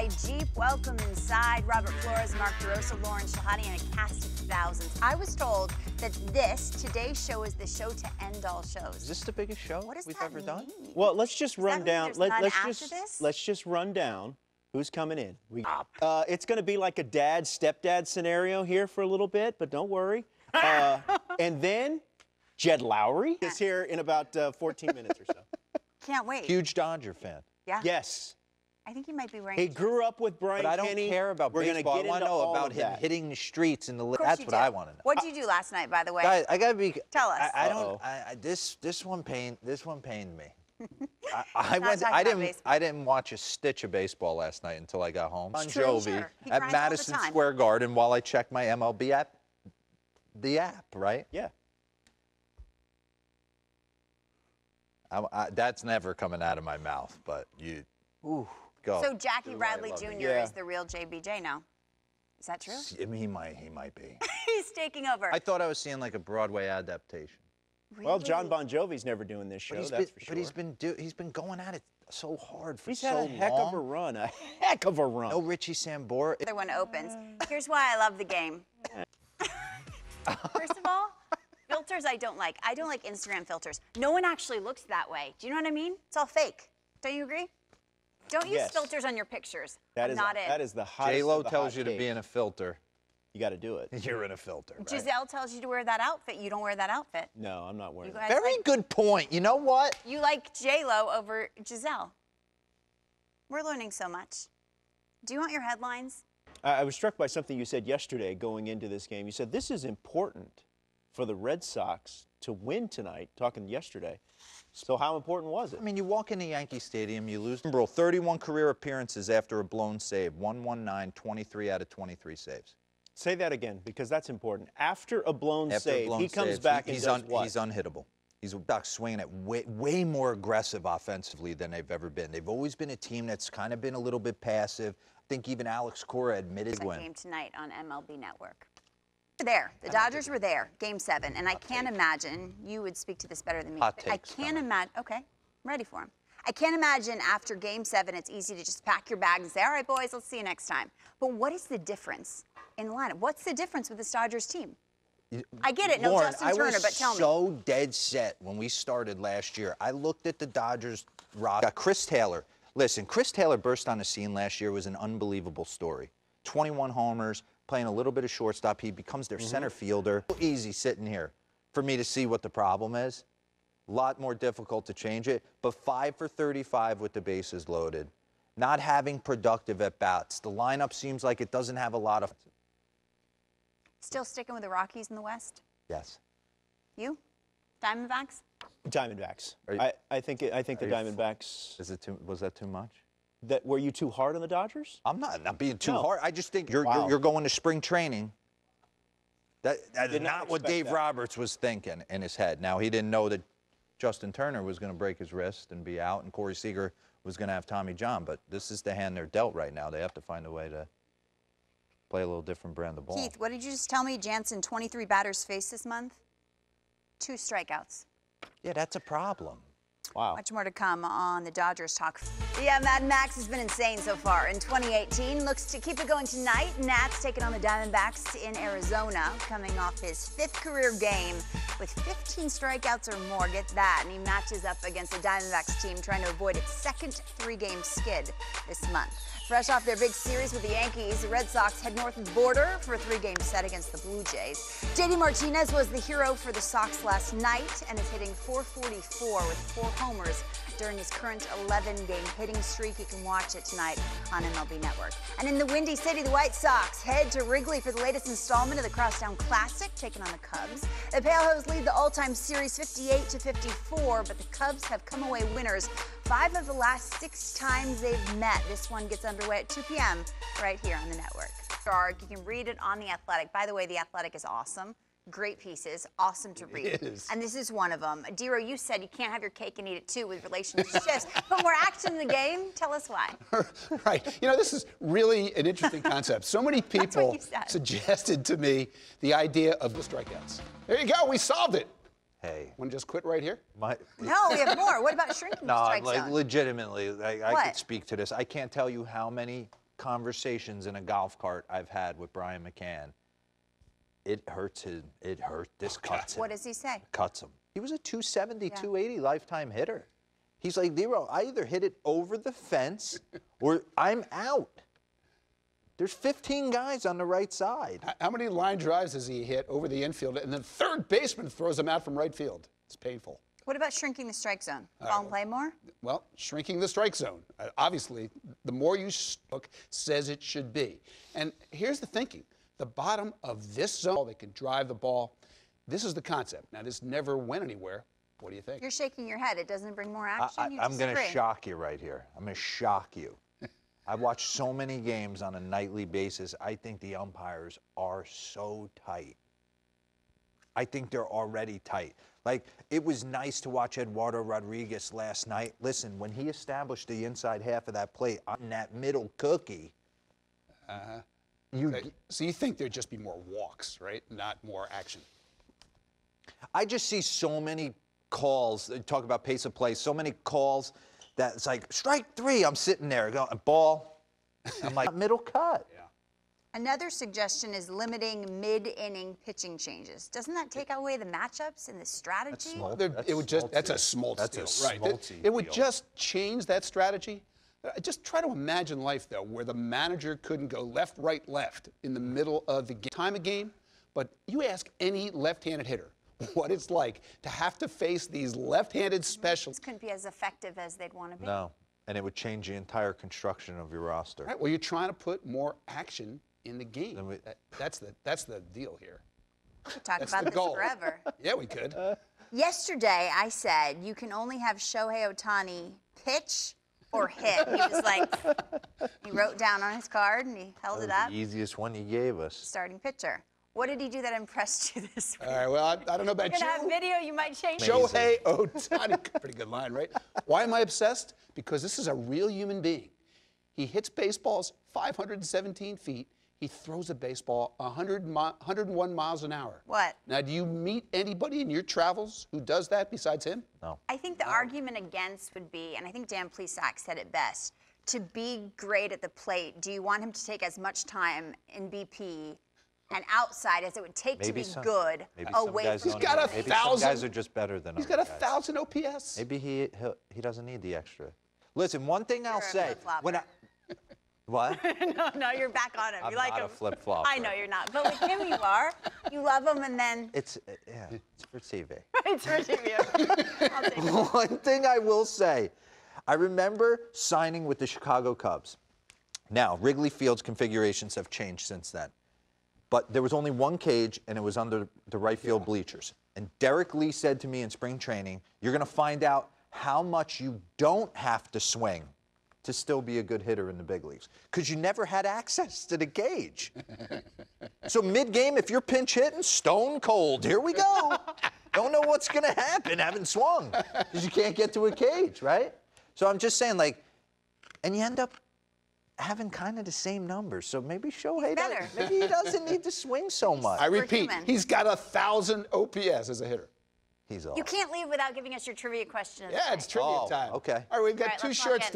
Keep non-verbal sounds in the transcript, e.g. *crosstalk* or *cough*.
by Jeep. Welcome inside. Robert Flores, Mark DeRosa, Lauren Shehadi, and a cast of thousands. I was told that this, today's show, is the show to end all shows. Is this the biggest show What does we've that ever done? Well, let's just that run mean down. there's Let, none us after just this? let's just run down who's coming in. We, uh, it's going to be like a dad stepdad scenario here for a little bit, but don't worry. *laughs* Uh, and then Jed Lowrie is here in about uh, 14 minutes or so. Can't wait. Huge Dodger fan. Yeah. Yes, I think he might be wearing. he grew up with Brian But I don't Kenny. care about We're gonna get I want to into know all about him that. hitting the streets and the. Li- Of that's what do. I want to know. What did you do last night, by the way? Guys, I gotta be. Tell us. I, I don't. I, I, this this one pained. This one pained me. *laughs* I, I went. I didn't. baseball. I didn't watch a stitch of baseball last night until I got home. Bon true, Jovi sure. At cries all the Madison. Square Garden while I checked my MLB app. The app, right? Yeah. I, I, that's never coming out of my mouth, but you. Ooh, go. so Jackie Bradley Jr. Yeah. is the real JBJ now. Is that true? I mean, he might. He might be. *laughs* He's taking over. I thought I was seeing like a Broadway adaptation. Well, John Bon Jovi's never doing this show. But he's that's been, for sure. but he's been do, he's been going at it so hard for He's so had a heck long. of a run. A heck of a run. No Richie Sambora. other one opens. Here's why I love the game. First of all, filters I don't like. I don't like Instagram filters. No one actually looks that way. Do you know what I mean? It's all fake. Don't you agree? Don't use Yes. filters on your pictures. That I'm is not a, in. that is the hottest. J Lo of the tells hot you to be in a filter. You got to do it. *laughs* You're in a filter. Right? Giselle tells you to wear that outfit. You don't wear that outfit. No, I'm not wearing You it. Very like, good point. You know what? You like J Lo over Giselle. We're learning so much. Do you want your headlines? I I was struck by something you said yesterday going into this game. You said this is important for the Red Sox to win tonight, talking yesterday. So, how important was it? I mean, you walk into Yankee Stadium, you lose. Bro, 31 career appearances after a blown save. 119, 23 out of 23 saves. Say that again, because that's important. After a blown After a save, blown he comes save, back he- and he's does un- what? He's unhittable. He's back swinging it way, way more aggressive offensively than they've ever been. They've always been a team that's kind of been a little bit passive. I think even Alex Cora admitted That when. game tonight on MLB Network. We're there. The Dodgers were there, game seven. And I can't imagine, you would speak to this better than me. Hot but I can't coming. imagine, okay, I'm ready for him. I can't imagine after game seven, it's easy to just pack your bags and say, all right, boys, let's see you next time. But what is the difference in the lineup? What's the difference with this Dodgers team? I get it, no Lauren, Justin Turner, but tell me. so dead set when we started last year. I looked at the Dodgers roster. Got Chris Taylor. Listen, Chris Taylor burst on the scene last year was an unbelievable story. 21 homers, playing a little bit of shortstop. He becomes their mm-hmm. center fielder. Easy sitting here for me to see what the problem is. A lot more difficult to change it, but five for 35 with the bases loaded. Not having productive at bats. The lineup seems like it doesn't have a lot of. Still sticking with the Rockies in the West? Yes. You? Diamondbacks? Diamondbacks. Are you- I, I think it, I think the are you f- Diamondbacks. Is it too? Was that too much? That were you too hard on the Dodgers? I'm not, not being too No. hard. I just think you're, Wow. you're, you're going to spring training. That, that is not not what Dave that. Roberts was thinking in his head. Now, he didn't know that Justin Turner was going to break his wrist and be out, and Corey Seager was going to have Tommy John. But this is the hand they're dealt right now. They have to find a way to play a little different brand of ball. Keith, what did you just tell me? Jansen, 23 batters faced this month? Two strikeouts. Yeah, that's a problem. Wow. Much more to come on the Dodgers talk. Yeah, Mad Max has been insane so far in 2018. Looks to keep it going tonight. Nats taking on the Diamondbacks in Arizona, coming off his fifth career game with 15 strikeouts or more. Get that. And he matches up against the Diamondbacks team trying to avoid its second three game skid this month. Fresh off their big series with the Yankees, the Red Sox head north of the border for a three-game set against the Blue Jays. JD Martinez was the hero for the Sox last night and is hitting 444 with four homers during his current 11-game hitting streak. You can watch it tonight on MLB Network. And in the Windy City, the White Sox head to Wrigley for the latest installment of the Crosstown Classic, taking on the Cubs. The Pale Hose lead the all-time series 58 to 54, but the Cubs have come away winners five of the last six times they've met. This one gets underway at 2 p.m. right here on the network. You can read it on The Athletic. By the way, The Athletic is awesome. Great pieces, awesome to read. is. And this is one of them. Dero, you said you can't have your cake and eat it too with relation to shifts. but more action in the game. Tell us why. *laughs* right. You know, this is really an interesting concept. So many *laughs* people suggested to me the idea of the strikeouts. There you go. We solved it. Hey, Want to just quit right here? my, No, we have more. What about shrinking *laughs* no, the strike like zone? legitimately, I, I could speak to this. I can't tell you how many conversations in a golf cart I've had with Brian McCann. It hurts him. It hurt. This cuts him. What does he say? Cuts him. He was a 270, 280 lifetime hitter. He's like, Zero, I either hit it over the fence *laughs* or I'm out. There's 15 guys on the right side. How many line drives has he hit over the infield? And then third baseman throws him out from right field. It's painful. What about shrinking the strike zone? Ball and play more? Well, shrinking the strike zone. Uh, obviously, the more you s- look says it should be. And here's the thinking: the bottom of this zone, they can drive the ball. This is the concept. Now, this never went anywhere. What do you think? You're shaking your head. It doesn't bring more I, action. you am going to shock you right here. I'm going to shock you. *laughs* I watch so many games on a nightly basis. I think the umpires are so tight. I think they're already tight. Like, it was nice to watch Eduardo Rodriguez last night. Listen, when he established the inside half of that plate on that middle cookie, uh-huh. You, Uh, So you think there'd just be more walks, right? Not more action. I just see so many calls. They talk about pace of play. So many calls that it's like strike three. I'm sitting there going ball. I'm like middle cut. Another suggestion is limiting mid-inning pitching changes. Doesn't that take away the matchups and the strategy? small. That's it would just that's a smolty. smoltz That's a deal, right? It- It would just change that strategy. Uh, Just try to imagine life though, where the manager couldn't go left, right, left in the middle of the ga- time of game. But you ask any left-handed hitter *laughs* what it's like to have to face these left-handed specialists. couldn't be as effective as they'd want to be. No, and it would change the entire construction of your roster. Right? Well, you're trying to put more action in the game. Then we- That- that's the that's the deal here. We could talk That's about this goal. forever. *laughs* Yeah, we could. Yesterday, I said you can only have Shohei Ohtani pitch or hit. He was like, he wrote down on his card and he held That it up. the easiest one you gave us. Starting pitcher. What did he do that impressed you this week? All right. Well, I, I don't know about We're gonna have you. video. You might change. it. Shohei Ohtani. *laughs* Pretty good line, right? Why am I obsessed? Because this is a real human being. He hits baseballs 517 feet. He throws a baseball 100 mi- 101 miles an hour. What? Now, do you meet anybody in your travels who does that besides him? No. I think the argument against would be, and I think Dan Plesac said it best, to be great at the plate, do you want him to take as much time in BP and outside as it would take to be some- good Maybe some away guys from don't He's got a maybe some guys thousand- are just better than He's other got a guys. thousand OPS. Maybe he he'll, he doesn't need the extra. Listen, one thing I'll You're a say when I what? *laughs* no, no, you're back on him. I'm you like not a flip flop. I know you're not, but with him you are. You love him, and then It's uh, yeah, it's for TV. *laughs* it's for TV. I'll take it. *laughs* One thing I will say, I remember signing with the Chicago Cubs. Now, Wrigley Field's configurations have changed since then. But there was only one cage, and it was under the right field bleachers. And Derrek Lee said to me in spring training, You're going to find out how much you don't have to swing to still be a good hitter in the big leagues because you never had access to the cage. so, mid game, if you're pinch hitting, stone cold, here we go. Don't know what's going to happen, haven't swung because you can't get to a cage, right? So, I'm just saying, like, and you end up having kind of the same numbers. So maybe Shohei, does, better. maybe he doesn't need to swing so much. I repeat, he's got a thousand OPS as a hitter. He's all. You can't leave without giving us your trivia question. Yeah, it's trivia Oh, time. okay. All right, we've got All right, two let's shorts in.